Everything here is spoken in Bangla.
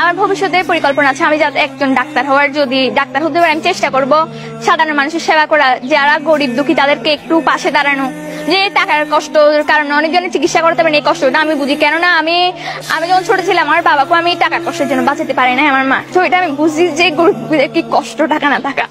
আমার ভবিষ্যতের পরিকল্পনা আছে। আমি যাতে একজন ডাক্তার হওয়ার যদি ডাক্তার হতে পারি, আমি চেষ্টা করব সাধারণ মানুষের সেবা করা যারা গরিব, দুঃখী, তাদেরকে একটু পাশে দাঁড়ানো। যে টাকার কষ্ট কারণে অনেকজনের চিকিৎসা করতে পারেন, এই কষ্টটা আমি বুঝি। কেননা আমি আমি যখন ছোট ছিলাম, আমার বাবাকে আমি টাকার কষ্টের জন্য বাঁচাতে পারি না আমার মা তো এটা আমি বুঝি যে গরিব কি কষ্ট, টাকা না টাকা